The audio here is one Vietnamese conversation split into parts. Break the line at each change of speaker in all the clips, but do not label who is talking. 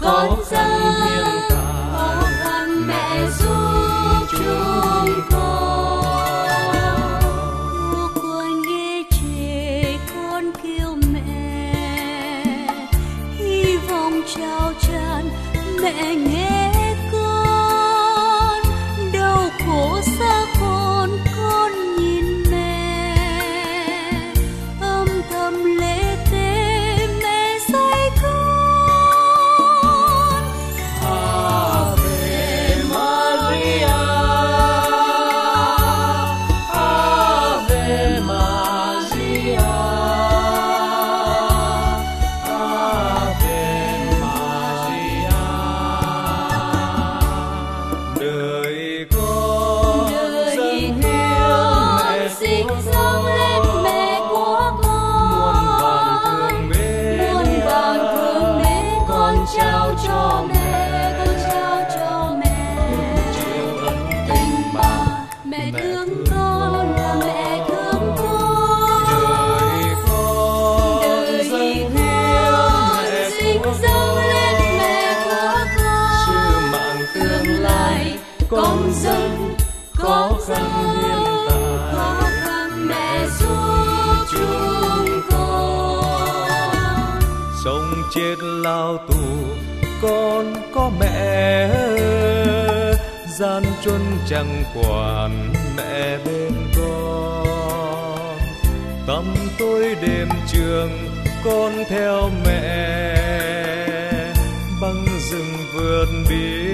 con
dâng
khó khăn mẹ giúp chúng con Ô con nghe trẻ con kêu mẹ. Hy vọng trao tràn mẹ nghe cho mẹ con trao cho mẹ
chiều ân
tình mà mẹ
mẹ
thương con là mẹ thương con
đời con
đời
dâng
con
hiến sinh
dâng lên mẹ của
con.
con
mạng
tương lai con dân
có khăn hiện tại
khó khăn mẹ giúp chúng con
sống chết lao tù con có mẹ gian truân chẳng quản mẹ bên con. Tắm tối đêm trường con theo mẹ, băng rừng vượt biển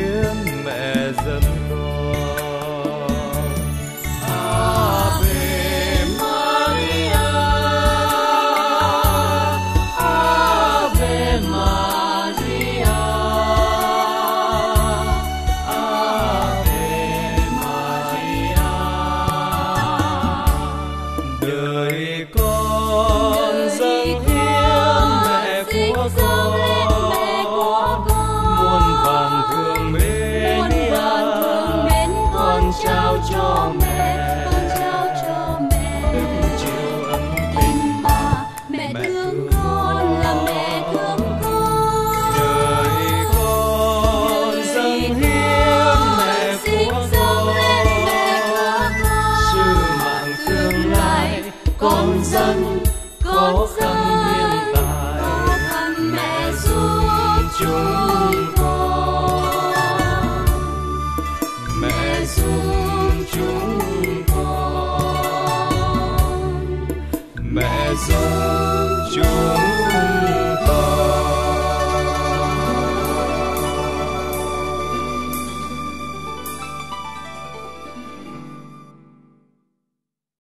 con khăn hiện
dâng
tại
khó khăn mẹ giúp chúng con.
Mẹ
giúp chúng con.
mẹ giúp chúng